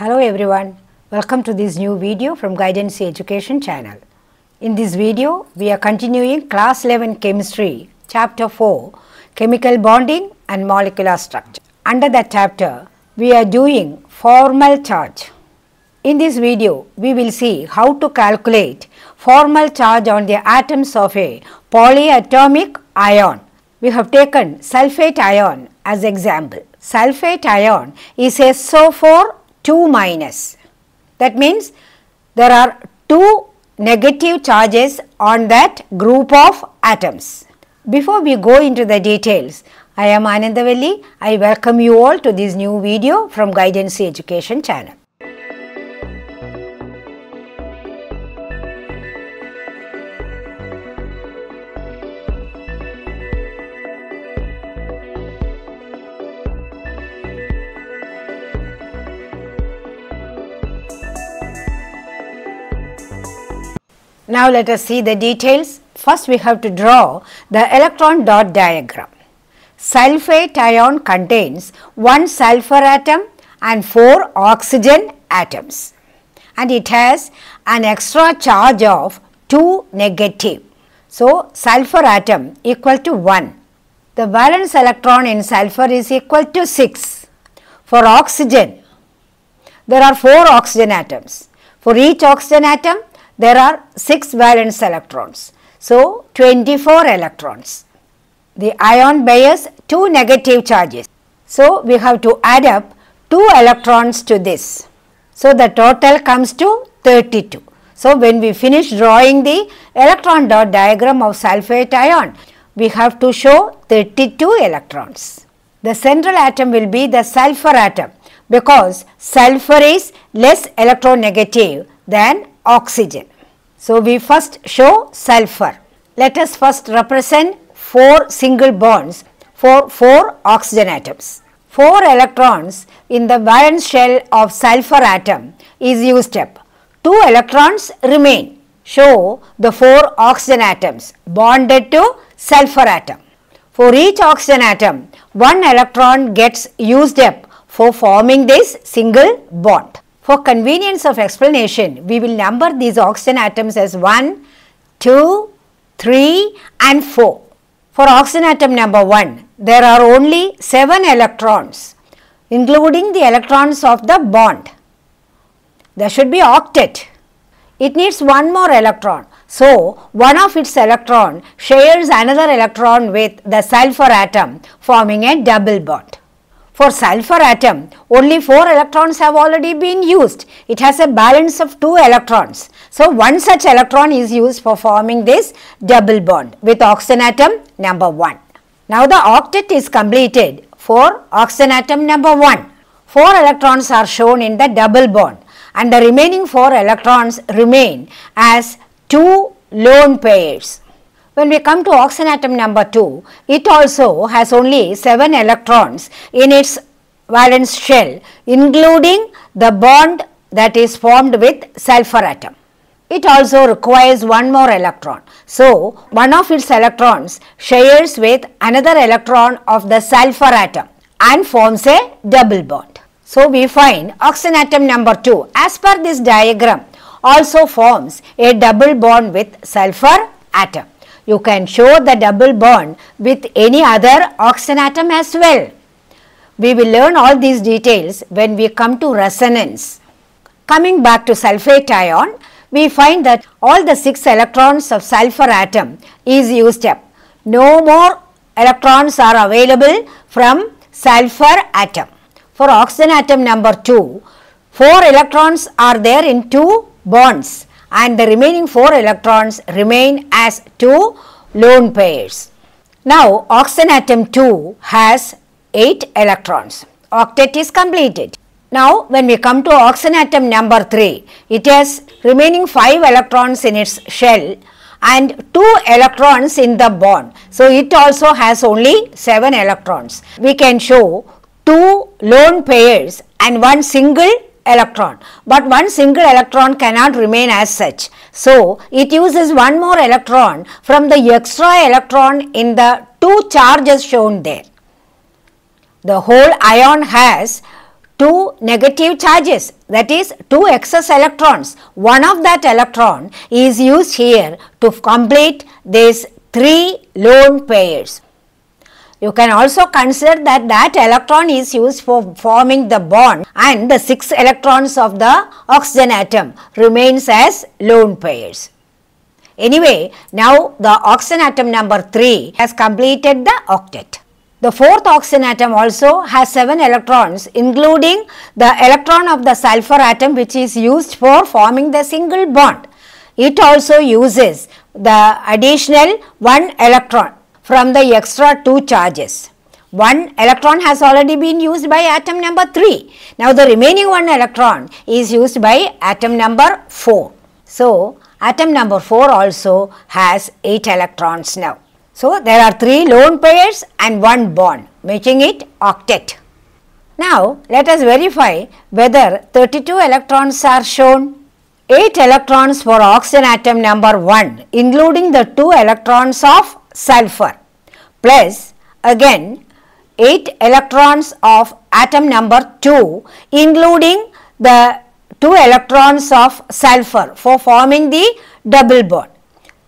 Hello everyone, welcome to this new video from Guidancee Education channel. In this video, we are continuing class 11 chemistry, chapter 4, chemical bonding and molecular structure. Under that chapter, we are doing formal charge. In this video, we will see how to calculate formal charge on the atoms of a polyatomic ion. We have taken sulfate ion as example. Sulfate ion is a SO4 2 minus. That means there are two negative charges on that group of atoms. Before we go into the details, I am Anandavalli. I welcome you all to this new video from Guidancee Education channel. Now let us see the details. First we have to draw the electron dot diagram. Sulfate ion contains one sulfur atom and four oxygen atoms and it has an extra charge of 2 negative. So, sulfur atom equal to 1. The valence electron in sulfur is equal to 6. For oxygen, there are 4 oxygen atoms. For each oxygen atom, there are 6 valence electrons. So, 24 electrons. The ion bears 2 negative charges. So, we have to add up 2 electrons to this. So, the total comes to 32. So, when we finish drawing the electron dot diagram of sulfate ion, we have to show 32 electrons. The central atom will be the sulfur atom because sulfur is less electronegative than oxygen. So, we first show sulfur. Let us first represent 4 single bonds for 4 oxygen atoms. 4 electrons in the valence shell of sulfur atom is used up. 2 electrons remain. Show the 4 oxygen atoms bonded to sulfur atom. For each oxygen atom, 1 electron gets used up for forming this single bond. For convenience of explanation, we will number these oxygen atoms as 1, 2, 3 and 4. For oxygen atom number 1, there are only 7 electrons including the electrons of the bond. There should be octet. It needs one more electron. So, one of its electron shares another electron with the sulfur atom forming a double bond. For sulfur atom, only 4 electrons have already been used. It has a balance of 2 electrons. So, one such electron is used for forming this double bond with oxygen atom number 1. Now, the octet is completed for oxygen atom number 1. 4 electrons are shown in the double bond and the remaining 4 electrons remain as 2 lone pairs. When we come to oxygen atom number 2, it also has only 7 electrons in its valence shell including the bond that is formed with sulfur atom. It also requires one more electron. So, one of its electrons shares with another electron of the sulfur atom and forms a double bond. So, we find oxygen atom number 2 as per this diagram also forms a double bond with sulfur atom. You can show the double bond with any other oxygen atom as well. We will learn all these details when we come to resonance. Coming back to sulfate ion, we find that all the 6 electrons of sulfur atom is used up. No more electrons are available from sulfur atom. For oxygen atom number 2, 4 electrons are there in 2 bonds and the remaining 4 electrons remain as 2 lone pairs. Now, oxygen atom 2 has 8 electrons. Octet is completed. Now, when we come to oxygen atom number 3, it has remaining 5 electrons in its shell and 2 electrons in the bond. So, it also has only 7 electrons. We can show 2 lone pairs and one single electron, but one single electron cannot remain as such. So, it uses one more electron from the extra electron in the two charges shown there. The whole ion has two negative charges that is two excess electrons. One of that electron is used here to complete these three lone pairs. You can also consider that that electron is used for forming the bond and the 6 electrons of the oxygen atom remains as lone pairs. Anyway, now the oxygen atom number 3 has completed the octet. The fourth oxygen atom also has 7 electrons including the electron of the sulfur atom which is used for forming the single bond. It also uses the additional 1 electron from the extra 2 charges. One electron has already been used by atom number 3. Now, the remaining one electron is used by atom number 4. So, atom number 4 also has 8 electrons now. So, there are 3 lone pairs and 1 bond making it octet. Now, let us verify whether 32 electrons are shown. 8 electrons for oxygen atom number 1 including the 2 electrons of sulfur plus again 8 electrons of atom number 2 including the 2 electrons of sulfur for forming the double bond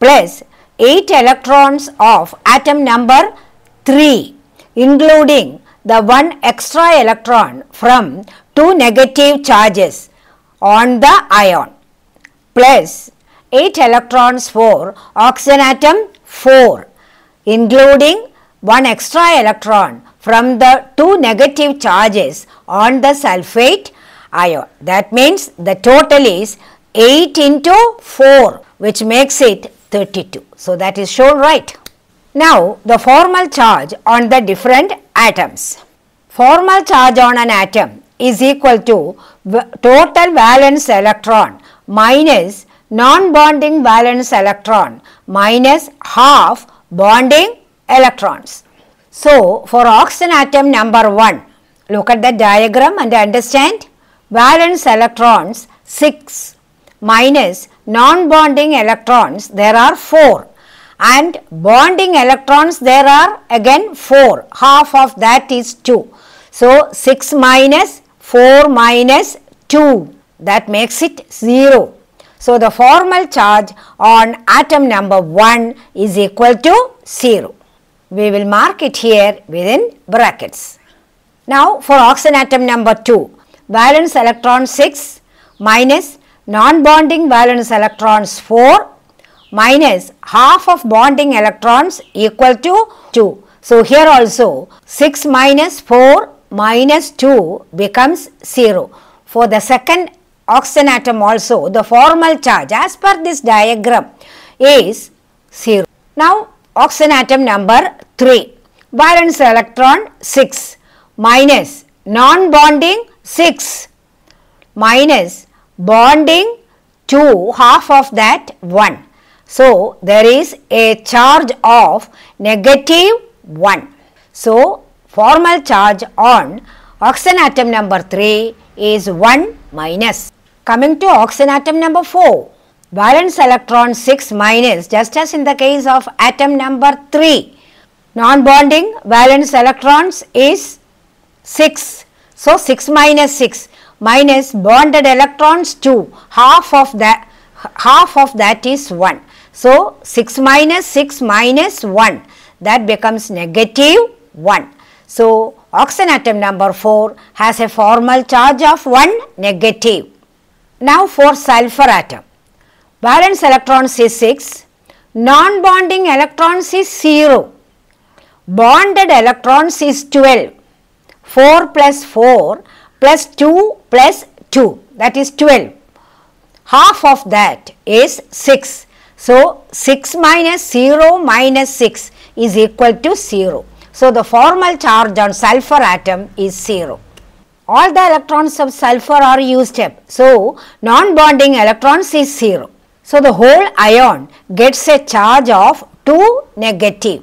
plus 8 electrons of atom number 3 including the one extra electron from two negative charges on the ion plus 8 electrons for oxygen atom 4 including one extra electron from the two negative charges on the sulfate ion. That means the total is 8 into 4 which makes it 32. So, that is shown right. Now, the formal charge on the different atoms. Formal charge on an atom is equal to total valence electron minus non-bonding valence electron minus half bonding electrons. So, for oxygen atom number 1, look at the diagram and understand valence electrons 6 minus non-bonding electrons there are 4 and bonding electrons there are again 4 half of that is 2. So, 6 minus 4 minus 2 that makes it 0. So, the formal charge on atom number 1 is equal to 0. We will mark it here within brackets. Now, for oxygen atom number 2, valence electron 6 minus non-bonding valence electrons 4 minus half of bonding electrons equal to 2. So, here also 6 minus 4 minus 2 becomes 0. For the second oxygen atom also the formal charge as per this diagram is 0. Now oxygen atom number 3 valence electron 6 minus non-bonding 6 minus bonding 2 half of that 1. So, there is a charge of negative 1. So, formal charge on oxygen atom number 3 is 1 minus. Coming to oxygen atom number 4, valence electron 6 minus just as in the case of atom number 3. Non-bonding valence electrons is 6. So, 6 minus 6 minus bonded electrons 2 half of that half of that is 1. So, 6 minus 6 minus 1 that becomes negative 1. So, oxygen atom number 4 has a formal charge of 1 negative. Now for sulfur atom, valence electrons is 6, non-bonding electrons is 0, bonded electrons is 12, 4 plus 4 plus 2 plus 2 that is 12. Half of that is 6. So, 6 minus 0 minus 6 is equal to 0. So, the formal charge on sulfur atom is 0 all the electrons of sulfur are used up. So, non-bonding electrons is 0. So, the whole ion gets a charge of 2 negative.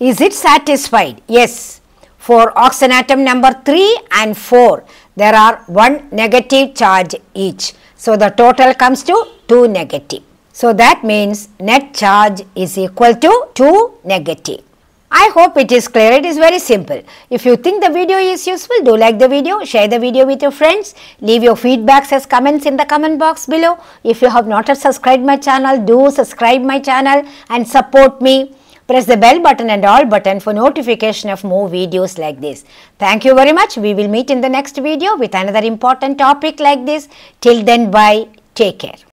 Is it satisfied? Yes. For oxygen atom number 3 and 4, there are 1 negative charge each. So, the total comes to 2 negative. So, that means net charge is equal to 2 negative. I hope it is clear. It is very simple. If you think the video is useful, do like the video, share the video with your friends, leave your feedbacks as comments in the comment box below. If you have not subscribed my channel, do subscribe my channel and support me. Press the bell button and all button for notification of more videos like this. Thank you very much. We will meet in the next video with another important topic like this. Till then, bye. Take care.